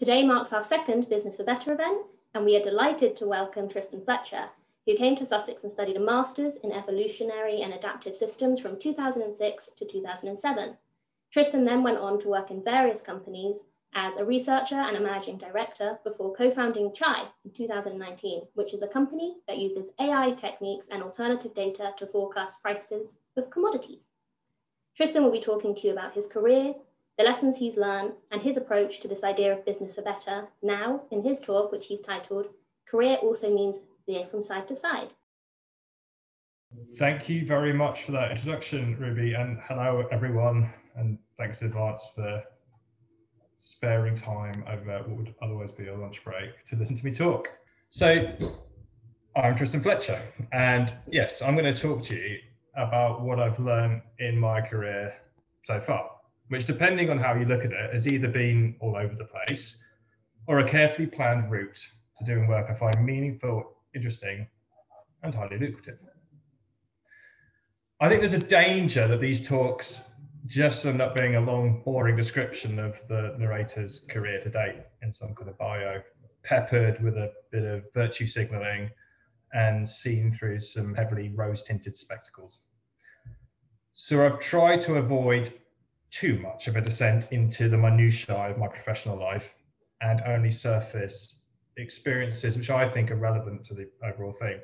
Today marks our second Business for Better event, and we are delighted to welcome Tristan Fletcher, who came to Sussex and studied a Master's in Evolutionary and Adaptive Systems from 2006 to 2007. Tristan then went on to work in various companies as a researcher and a managing director before co-founding ChAI in 2019, which is a company that uses AI techniques and alternative data to forecast prices of commodities. Tristan will be talking to you about his career, the lessons he's learned, and his approach to this idea of business for better now in his talk, which he's titled, Career Also Means Veer from Side to Side. Thank you very much for that introduction, Ruby, and hello everyone, and thanks in advance for sparing time over what would otherwise be a lunch break to listen to me talk. So, I'm Tristan Fletcher, and yes, I'm going to talk to you about what I've learned in my career so far, which, depending on how you look at it, has either been all over the place or a carefully planned route to doing work I find meaningful, interesting, and highly lucrative. I think there's a danger that these talks just end up being a long, boring description of the narrator's career to date in some kind of bio, peppered with a bit of virtue signaling and seen through some heavily rose tinted spectacles. So I've tried to avoid too much of a descent into the minutiae of my professional life and only surface experiences which I think are relevant to the overall thing.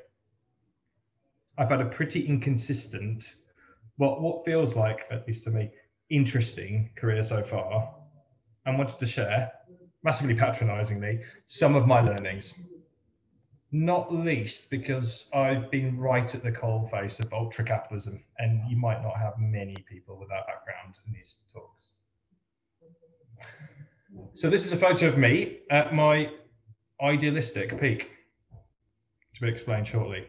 I've had a pretty inconsistent what what feels like, at least to me, interesting career so far, and wanted to share, massively patronisingly, some of my learnings. Not least because I've been right at the coal face of ultra capitalism, and you might not have many people with that background in these talks. So this is a photo of me at my idealistic peak, to be explained shortly.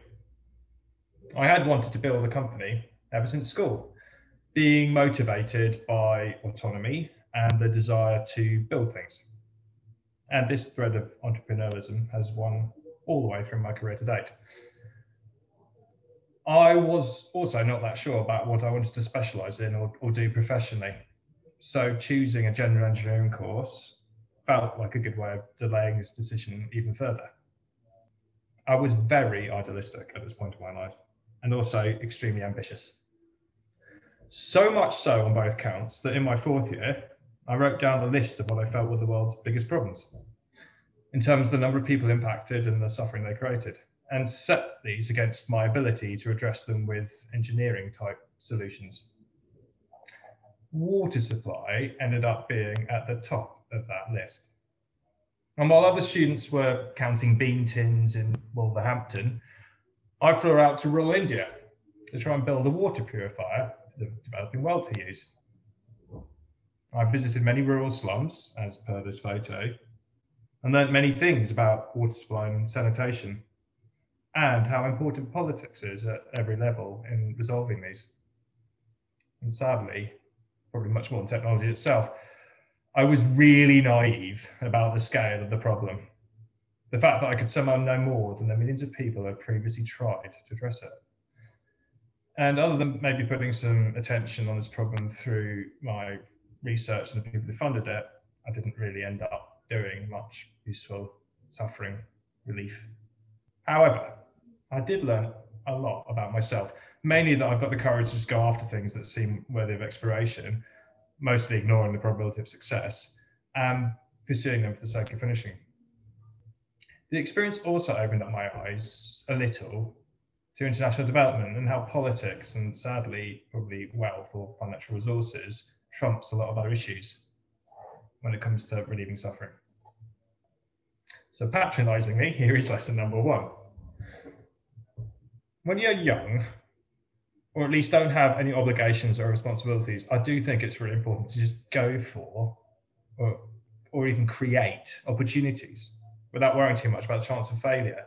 I had wanted to build a company ever since school, being motivated by autonomy and the desire to build things. And this thread of entrepreneurialism has won all the way through my career to date. I was also not that sure about what I wanted to specialize in or, or do professionally. So choosing a general engineering course felt like a good way of delaying this decision even further. I was very idealistic at this point in my life and also extremely ambitious. So much so on both counts that in my fourth year, I wrote down a list of what I felt were the world's biggest problems in terms of the number of people impacted and the suffering they created, and set these against my ability to address them with engineering type solutions. Water supply ended up being at the top of that list. And while other students were counting bean tins in Wolverhampton, I flew out to rural India to try and build a water purifier for the developing world to use. I've visited many rural slums, as per this photo, and learnt many things about water supply and sanitation, and how important politics is at every level in resolving these. And sadly, probably much more than technology itself, I was really naive about the scale of the problem. The fact that I could somehow know more than the millions of people who had previously tried to address it. And other than maybe putting some attention on this problem through my research and the people who funded it, I didn't really end up doing much useful suffering relief. However, I did learn a lot about myself, mainly that I've got the courage to just go after things that seem worthy of exploration, mostly ignoring the probability of success, and pursuing them for the sake of finishing. The experience also opened up my eyes a little to international development and how politics and sadly probably wealth or financial resources trumps a lot of other issues when it comes to relieving suffering. So patronizingly, here is lesson number one. When you're young, or at least don't have any obligations or responsibilities, I do think it's really important to just go for or, or even create opportunities without worrying too much about the chance of failure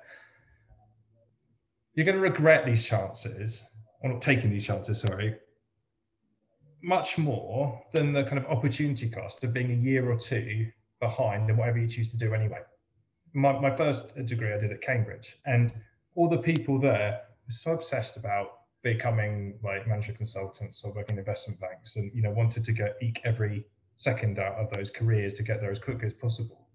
you're going to regret these chances, or not taking these chances, sorry, much more than the kind of opportunity cost of being a year or two behind in whatever you choose to do anyway. My, my first degree I did at Cambridge, and all the people there were so obsessed about becoming like management consultants or working in investment banks and you know wanted to get eke every second out of those careers to get there as quickly as possible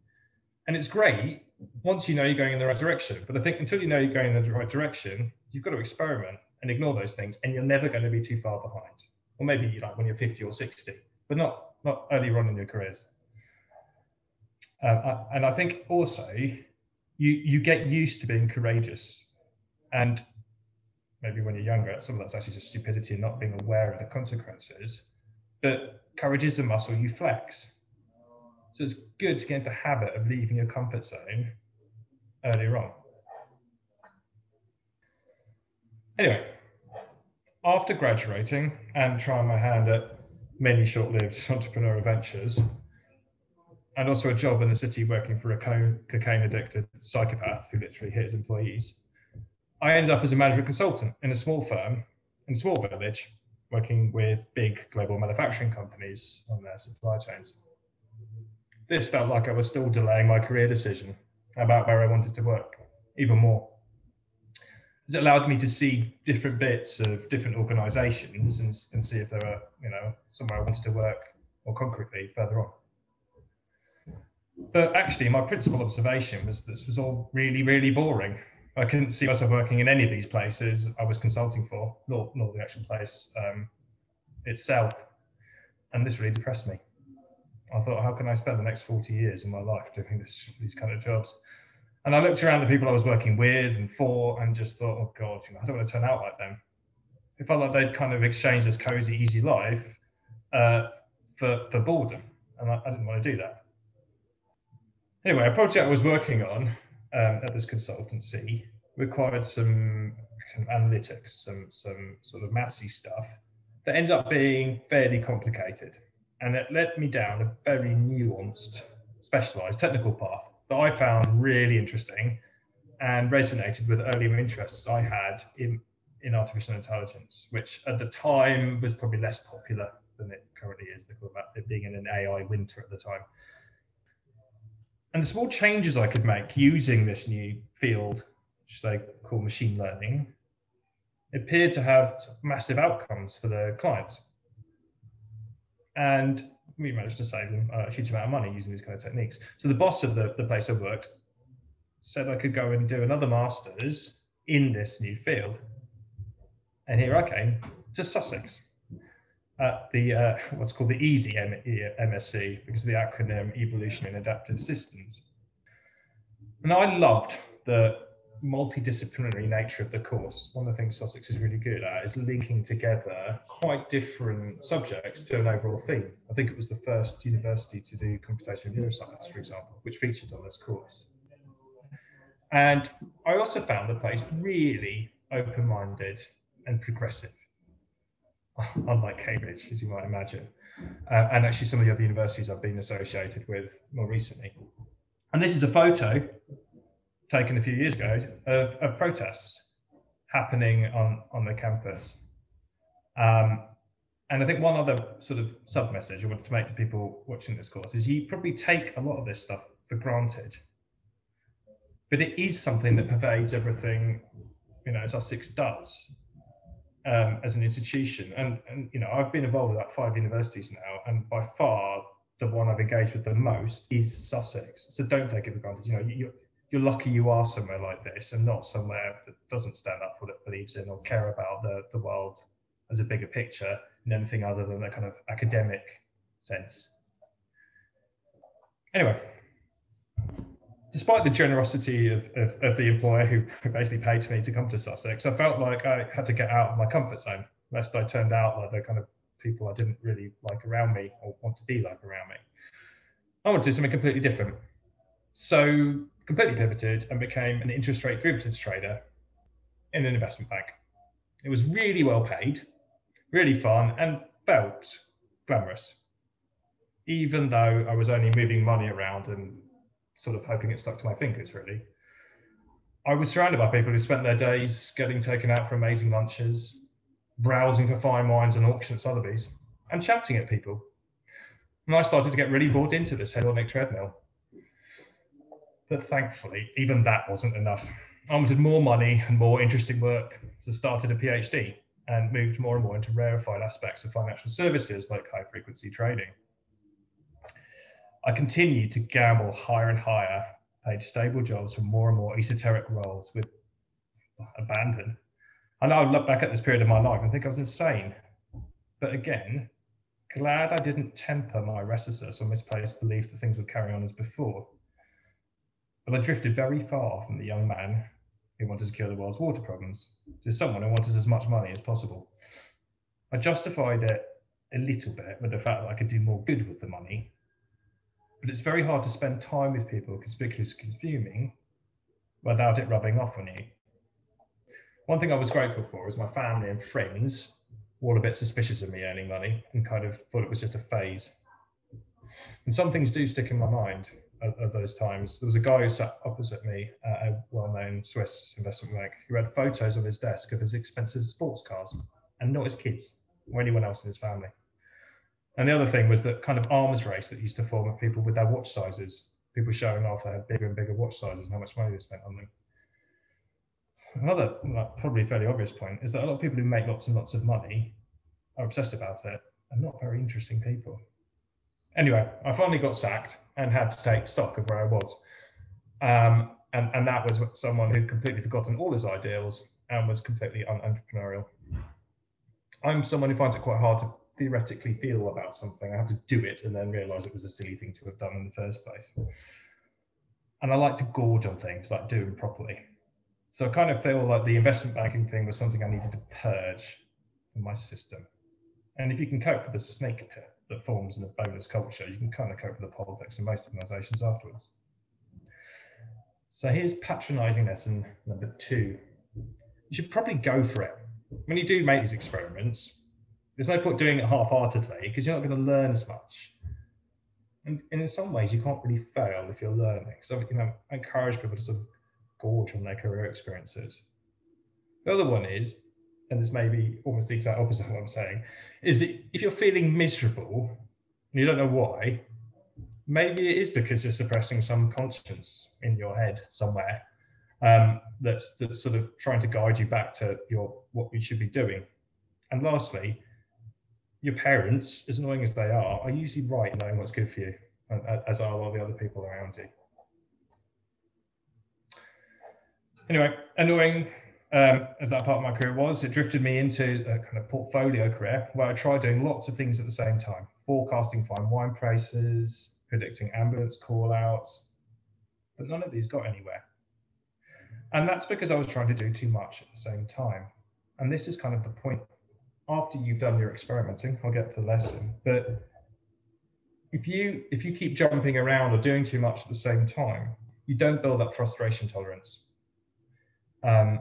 And it's great once you know you're going in the right direction. But I think until you know you're going in the right direction, you've got to experiment and ignore those things, and you're never going to be too far behind. Or maybe like when you're 50 or 60, but not not earlier on in your careers. Uh, and I think also you you get used to being courageous, and maybe when you're younger, some of that's actually just stupidity and not being aware of the consequences. But courage is a muscle you flex. So it's good to get into the habit of leaving your comfort zone earlier on. Anyway, after graduating and trying my hand at many short-lived entrepreneurial ventures, and also a job in the city working for a cocaine addicted psychopath who literally hit his employees, I ended up as a management consultant in a small firm in a small village, working with big global manufacturing companies on their supply chains. This felt like I was still delaying my career decision about where I wanted to work even more. It allowed me to see different bits of different organizations and, and see if there were, you know, somewhere I wanted to work more concretely further on. But actually, my principal observation was this was all really, really boring. I couldn't see myself working in any of these places I was consulting for, nor, nor the actual place um, itself. And this really depressed me. I thought, how can I spend the next 40 years of my life doing this, these kind of jobs? And I looked around the people I was working with and for and just thought, oh God, you know, I don't want to turn out like them. It felt like they'd kind of exchanged this cozy, easy life uh, for, for boredom. And I, I didn't want to do that. Anyway, a project I was working on um, at this consultancy required some, some analytics, some, some sort of mathsy stuff that ended up being fairly complicated and it led me down a very nuanced, specialized technical path that I found really interesting and resonated with earlier interests I had in, in artificial intelligence, which at the time was probably less popular than it currently is, They about it being in an AI winter at the time. And the small changes I could make using this new field, which they call machine learning, appeared to have massive outcomes for the clients and we managed to save them a huge amount of money using these kind of techniques. So the boss of the, the place I worked said I could go and do another master's in this new field. And here I came to Sussex at the uh, what's called the EASY MSc because of the acronym Evolution and Adaptive Systems. And I loved the multidisciplinary nature of the course. One of the things Sussex is really good at is linking together quite different subjects to an overall theme. I think it was the first university to do computational neuroscience, for example, which featured on this course. And I also found the place really open minded and progressive, unlike Cambridge, as you might imagine, uh, and actually some of the other universities I've been associated with more recently. And this is a photo taken a few years ago of, of protests happening on, on the campus. Um, and I think one other sort of sub message I wanted to make to people watching this course is you probably take a lot of this stuff for granted, but it is something that pervades everything, you know, as Sussex does um, as an institution. And, and, you know, I've been involved with about five universities now, and by far the one I've engaged with the most is Sussex. So don't take it for granted. You know, you, you're lucky you are somewhere like this and not somewhere that doesn't stand up for what it believes in or care about the, the world as a bigger picture in anything other than a kind of academic sense. Anyway, despite the generosity of, of, of, the employer who basically paid me to come to Sussex, I felt like I had to get out of my comfort zone, lest I turned out like the kind of people I didn't really like around me or want to be like around me. I wanted to do something completely different. So completely pivoted and became an interest rate derivatives trader in an investment bank. It was really well paid, really fun, and felt glamorous, even though I was only moving money around and sort of hoping it stuck to my fingers, really. I was surrounded by people who spent their days getting taken out for amazing lunches, browsing for fine wines and auction at Sotheby's, and shouting at people. And I started to get really bought into this hedonic treadmill. But thankfully, even that wasn't enough. I wanted more money and more interesting work, so started a PhD and moved more and more into rarefied aspects of financial services like high frequency trading. I continued to gamble higher and higher paid stable jobs for more and more esoteric roles with abandon. I know I look back at this period of my life and think I was insane. But again, glad I didn't temper my restlessness or misplaced belief that things would carry on as before. But I drifted very far from the young man who wanted to cure the world's water problems to someone who wanted as much money as possible. I justified it a little bit with the fact that I could do more good with the money. But it's very hard to spend time with people conspicuously consuming without it rubbing off on you. One thing I was grateful for is my family and friends were all a bit suspicious of me earning money and kind of thought it was just a phase. And some things do stick in my mind at, at those times. There was a guy who sat opposite me at a well-known Swiss investment bank who had photos on his desk of his expensive sports cars and not his kids or anyone else in his family. And the other thing was that kind of arms race that used to form of people with their watch sizes, people showing off they had bigger and bigger watch sizes and how much money they spent on them. Another like, probably fairly obvious point is that a lot of people who make lots and lots of money are obsessed about it and not very interesting people. Anyway, I finally got sacked and had to take stock of where I was. Um, and, and that was someone who'd completely forgotten all his ideals and was completely unentrepreneurial. I'm someone who finds it quite hard to theoretically feel about something. I have to do it and then realize it was a silly thing to have done in the first place. And I like to gorge on things, like do them properly. So I kind of feel like the investment banking thing was something I needed to purge from my system. And if you can cope with the snake pit that forms in a bonus culture, you can kind of cope with the politics in most organizations afterwards. So here's patronizing lesson number two. You should probably go for it. When you do make these experiments, there's no point doing it half-heartedly because you're not going to learn as much. And, and, in some ways, you can't really fail if you're learning. So, you know, I encourage people to sort of gorge on their career experiences. The other one is, and this may be almost the exact opposite of what I'm saying, is that if you're feeling miserable and you don't know why, maybe it is because you're suppressing some conscience in your head somewhere um, that's that's sort of trying to guide you back to your what you should be doing. And lastly, your parents, as annoying as they are, are usually right knowing what's good for you, as are all the other people around you. Anyway, annoying um, as that part of my career was, it drifted me into a kind of portfolio career where I tried doing lots of things at the same time forecasting fine wine prices, predicting ambulance call outs, but none of these got anywhere. And that's because I was trying to do too much at the same time. And this is kind of the point after you've done your experimenting, I'll get to the lesson, but if you if you keep jumping around or doing too much at the same time, you don't build up frustration tolerance um,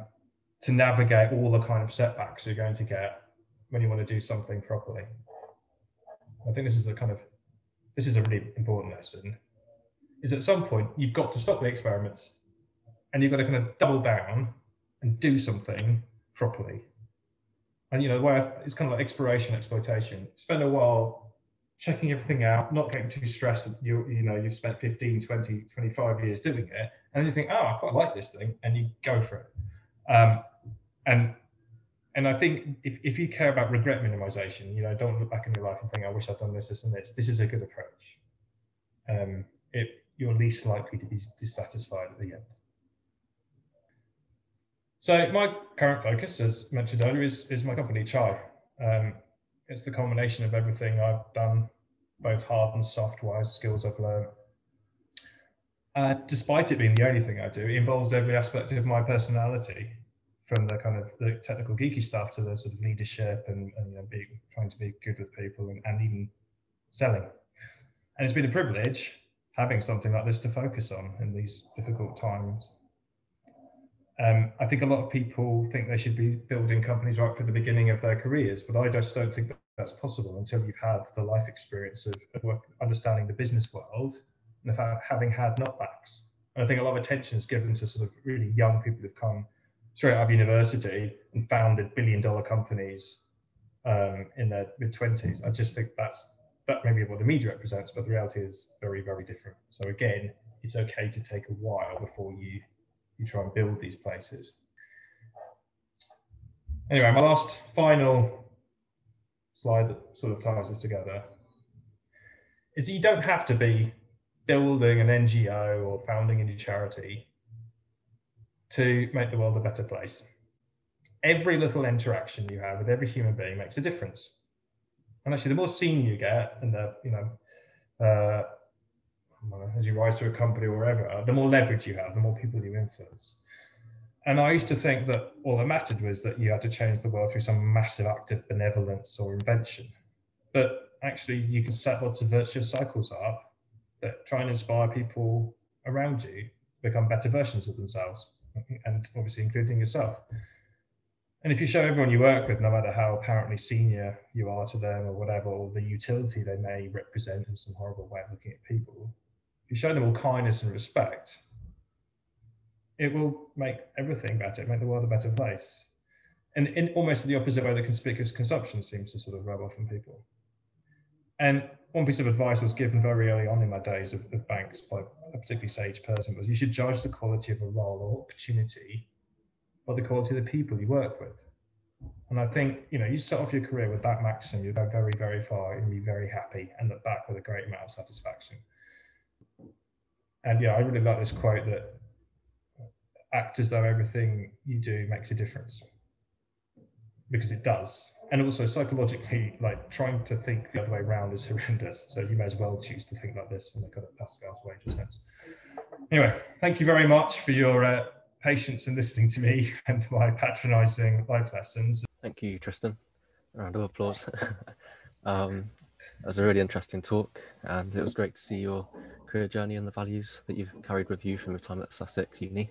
to navigate all the kind of setbacks you're going to get when you want to do something properly. I think this is a kind of this is a really important lesson. Is at some point you've got to stop the experiments and you've got to kind of double down and do something properly and you know where it's kind of like exploration exploitation. Spend a while checking everything out not getting too stressed that you you know you've spent 15 20 25 years doing it and you think oh i quite like this thing and you go for it. Um, and and i think if, if you care about regret minimization you know don't look back in your life and think i wish i'd done this this and this this is a good approach. Um, it, you're least likely to be dissatisfied at the end so my current focus, as mentioned earlier, is, is my company, ChAI. Um, it's the culmination of everything I've done, both hard and soft wise skills I've learned. Uh, despite it being the only thing I do, it involves every aspect of my personality, from the kind of the technical geeky stuff to the sort of leadership and, and you know, being, trying to be good with people and, and even selling. And it's been a privilege having something like this to focus on in these difficult times. Um, I think a lot of people think they should be building companies right from the beginning of their careers, but I just don't think that's possible until you've had the life experience of, of work, understanding the business world and fact having had knockbacks. And I think a lot of attention is given to sort of really young people who've come straight out of university and founded billion dollar companies um, in their mid 20s. I just think that's that maybe what the media represents, but the reality is very, very different. So again, it's okay to take a while before you you try and build these places. Anyway, my last final slide that sort of ties this together is that you don't have to be building an NGO or founding a new charity to make the world a better place. Every little interaction you have with every human being makes a difference. And actually, the more senior you get, and the you know, uh, as you rise through a company or wherever, the more leverage you have, the more people you influence. And I used to think that all that mattered was that you had to change the world through some massive act of benevolence or invention. But actually, you can set lots of virtuous cycles up that try and inspire people around you to become better versions of themselves, and obviously including yourself. And if you show everyone you work with, no matter how apparently senior you are to them or whatever, or the utility they may represent in some horrible way of looking at people, you show them all kindness and respect, it will make everything better, make the world a better place. And in almost the opposite way that conspicuous consumption seems to sort of rub off on people. And one piece of advice was given very early on in my days of, of banks by a particularly sage person was you should judge the quality of a role or opportunity by the quality of the people you work with. And I think, you know, you start off your career with that maxim, you go very, very far and be very happy and look back with a great amount of satisfaction. And yeah, I really like this quote that act as though everything you do makes a difference. Because it does. And also psychologically like trying to think the other way around is horrendous. So you may as well choose to think like this in the kind of pascal's wager sense. Anyway thank you very much for your uh, patience in listening to me and my patronizing life lessons. Thank you tristan. A round of applause. Um, it was a really interesting talk and it was great to see your career journey and the values that you've carried with you from your time at sussex uni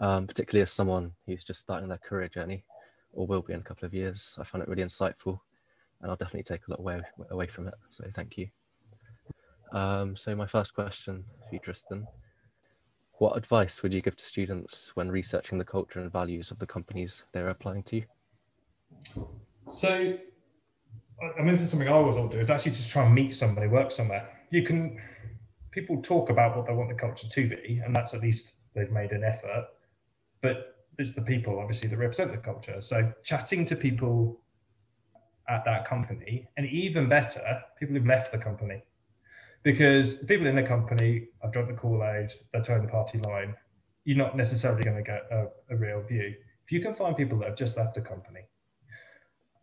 um, particularly as someone who's just starting their career journey or will be in a couple of years. I found it really insightful and I'll definitely take a lot away, away from it. So thank you. Um, so my first question for you, Tristan, what advice would you give to students when researching the culture and values of the companies they're applying to? So, I mean, this is something I always want to do is actually just try and meet somebody, work somewhere. You can, people talk about what they want the culture to be, and that's at least they've made an effort. But it's the people obviously that represent the culture. So chatting to people at that company, and even better, people who've left the company, because the people in the company have drunk the Kool Aid, they're toeing the party line. You're not necessarily going to get a, a real view. If you can find people that have just left the company,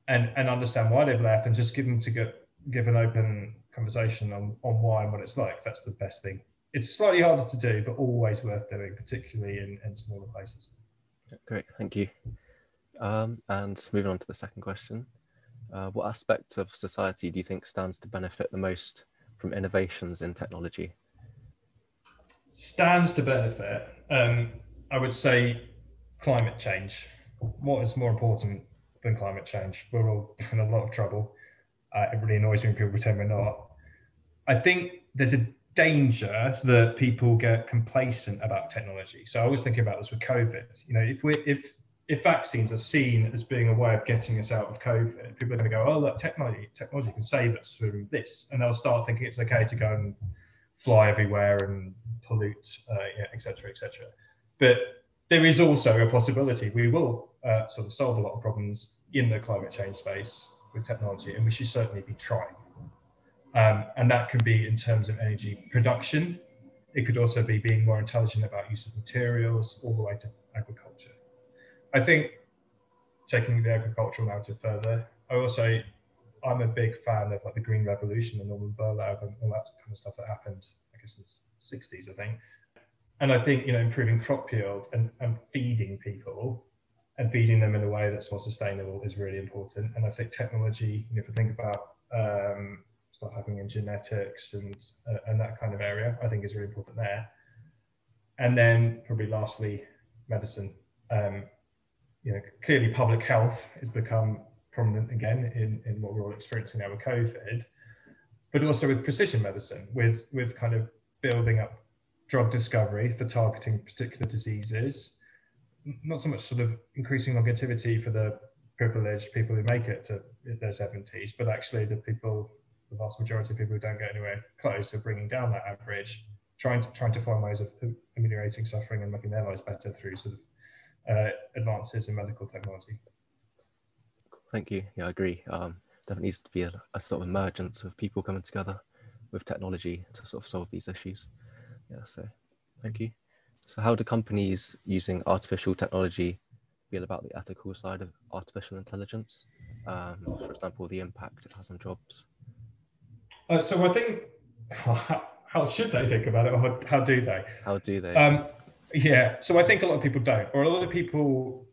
and and understand why they've left, and just give them to get give an open conversation on on why and what it's like, that's the best thing. It's slightly harder to do, but always worth doing, particularly in, in smaller places. Great, thank you. Um, and moving on to the second question, uh, what aspect of society do you think stands to benefit the most from innovations in technology? Stands to benefit, um, I would say climate change. What is more important than climate change? We're all in a lot of trouble. Uh, it really annoys me when people pretend we're not. I think there's a danger that people get complacent about technology. So I was thinking about this with COVID. You know, if we if if vaccines are seen as being a way of getting us out of COVID, people are going to go, oh, look, technology technology can save us from this, and they'll start thinking it's okay to go and fly everywhere and pollute, uh, yeah, et. But there is also a possibility we will uh, sort of solve a lot of problems in the climate change space with technology, and we should certainly be trying. Um, and that can be in terms of energy production. It could also be being more intelligent about use of materials all the way to agriculture. I think taking the agricultural narrative further, I also, I'm a big fan of like the Green Revolution and Norman Borlaug and all that kind of stuff that happened, I guess in the 60s, I think. And I think, you know, improving crop yields and, and feeding people and feeding them in a way that's more sustainable is really important. And I think technology, you know, if we think about um, stuff happening in genetics and uh, and that kind of area, I think is really important there. And then probably lastly, medicine. Um, you know, clearly public health has become prominent again in, in what we're all experiencing now with COVID, but also with precision medicine, with with kind of building up drug discovery for targeting particular diseases, not so much sort of increasing longevity for the privileged people who make it to their 70s, but actually the people the vast majority of people who don't get anywhere close are bringing down that average, trying to trying to find ways of ameliorating suffering and making their lives better through sort of uh, advances in medical technology. Thank you. Yeah, I agree. Um, there needs to be a, a, sort of emergence of people coming together with technology to sort of solve these issues. Yeah, so thank you. So how do companies using artificial technology feel about the ethical side of artificial intelligence? Um, for example, the impact it has on jobs. Uh, so I think, how, should they think about it, or how, how do they? How do they? Um, yeah, so I think a lot of people don't, or a lot of people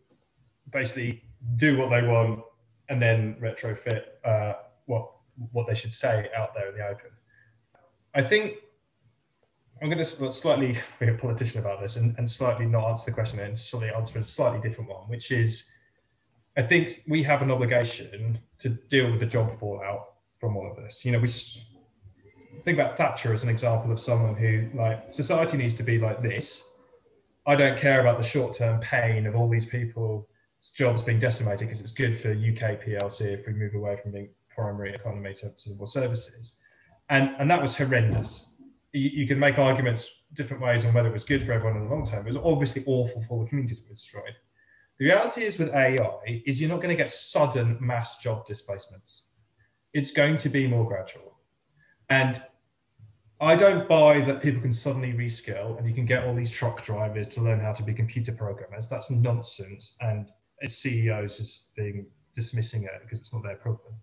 basically do what they want and then retrofit uh, what what they should say out there in the open. I think I'm going to slightly be a politician about this and, and slightly not answer the question and slightly answer a slightly different one, which is I think we have an obligation to deal with the job fallout from all of this. You know, we think about Thatcher as an example of someone who, like, society needs to be like this. I don't care about the short term pain of all these people jobs being decimated because it's good for UK PLC if we move away from being primary economy to of more services. And, and that was horrendous. You, you can make arguments different ways on whether it was good for everyone in the long term. It was obviously awful for the communities that were destroyed. The reality is with AI is you're not going to get sudden mass job displacements. It's going to be more gradual. And I don't buy that people can suddenly reskill and you can get all these truck drivers to learn how to be computer programmers. That's nonsense. And as CEOs just being dismissing it because it's not their problem.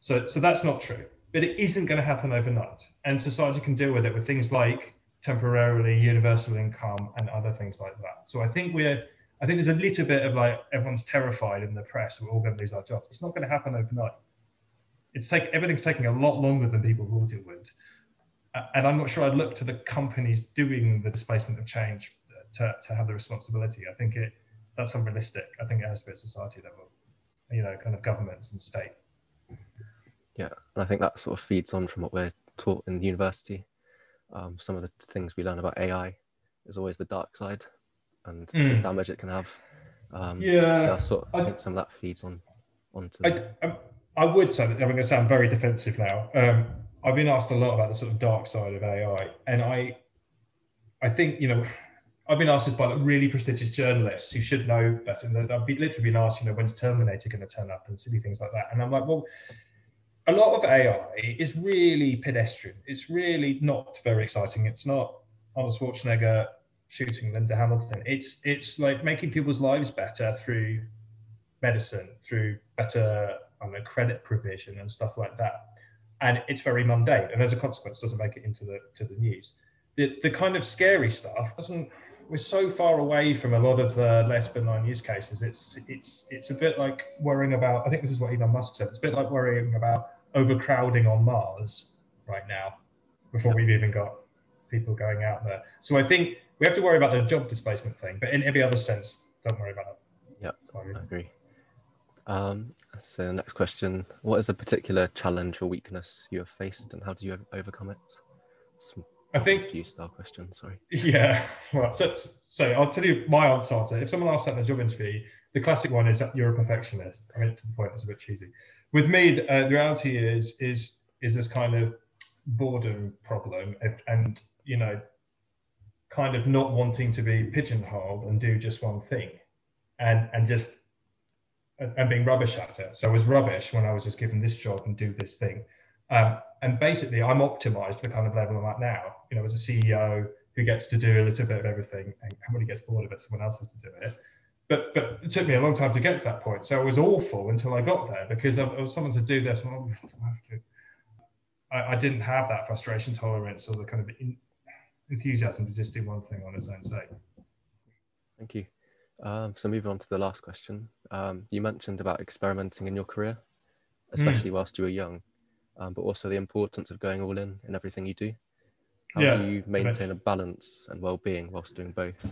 So, so that's not true. But it isn't going to happen overnight. And society can deal with it with things like temporarily universal income and other things like that. So I think we're I think there's a little bit of like everyone's terrified in the press we're all going to lose our jobs. It's not going to happen overnight. It's take everything's taking a lot longer than people thought it would. And I'm not sure I'd look to the companies doing the displacement of change to, to have the responsibility. I think it that's unrealistic. I think it has to be at society level, you know, kind of governments and state. Yeah, and I think that sort of feeds on from what we're taught in university. Um, some of the things we learn about AI is always the dark side and mm. the damage it can have. Um, yeah, so I, sort of, I, think some of that feeds on onto. I, I, I would say that I'm going to sound very defensive now. Um, I've been asked a lot about the sort of dark side of AI, and I, I think you know, I've been asked this by like really prestigious journalists who should know better. And I've been, literally been asked, you know, when's Terminator going to turn up and silly things like that. And I'm like, well, a lot of AI is really pedestrian. It's really not very exciting. It's not Arnold Schwarzenegger shooting Linda Hamilton. It's it's like making people's lives better through medicine, through better I know, credit provision and stuff like that. And it's very mundane, and as a consequence, doesn't make it into the to the news. The the kind of scary stuff doesn't we're so far away from a lot of the less benign use cases. It's it's it's a bit like worrying about. I think this is what Elon Musk said. It's a bit like worrying about overcrowding on Mars right now, before we've even got people going out there. So I think we have to worry about the job displacement thing, but in every other sense, don't worry about it. Yeah, Sorry. I agree. Um, so next question: What is a particular challenge or weakness you have faced, and how do you overcome it? Some I think few style question. Sorry. Yeah. Well, so so I'll tell you my answer to it. If someone asks that in a job interview, the classic one is that you're a perfectionist. I mean, to the point, it's a bit cheesy. With me, uh, the reality is is is this kind of boredom problem, and you know, kind of not wanting to be pigeonholed and do just one thing, and and just and being rubbish at it. So I was rubbish when I was just given this job and do this thing. Um, and basically, I'm optimized for the kind of level I'm at now. You know, as a CEO who gets to do a little bit of everything, and when he gets bored of it, someone else has to do it. But but it took me a long time to get to that point. So it was awful until I got there because I, was someone to do this. Well, I, I, didn't have that frustration tolerance or the kind of in, enthusiasm to just do one thing on its own sake. Thank you. Um, so moving on to the last question, um, you mentioned about experimenting in your career, especially mm. whilst you were young um, but also the importance of going all in in everything you do. How yeah, do you maintain a balance and well-being whilst doing both?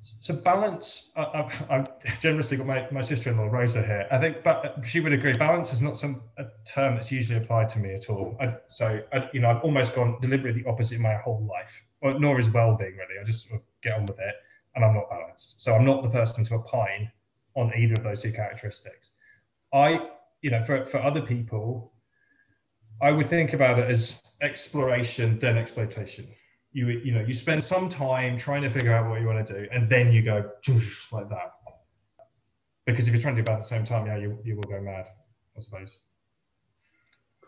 So balance, I, have generously got my, my sister-in-law Rosa here. I think, but she would agree. Balance is not some a term that's usually applied to me at all. I, so, I, you know, I've almost gone deliberately opposite my whole life. Or, nor is well-being really. I just sort of get on with it, and I'm not balanced. So I'm not the person to opine on either of those two characteristics. I, you know, for for other people, I would think about it as exploration, then exploitation. You you know you spend some time trying to figure out what you want to do, and then you go like that. Because if you're trying to do both at the same time, yeah, you you will go mad, I suppose.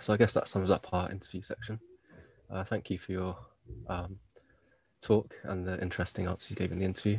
so I guess that sums up our interview section. Uh, thank you for your um, talk and the interesting answers you gave in the interview.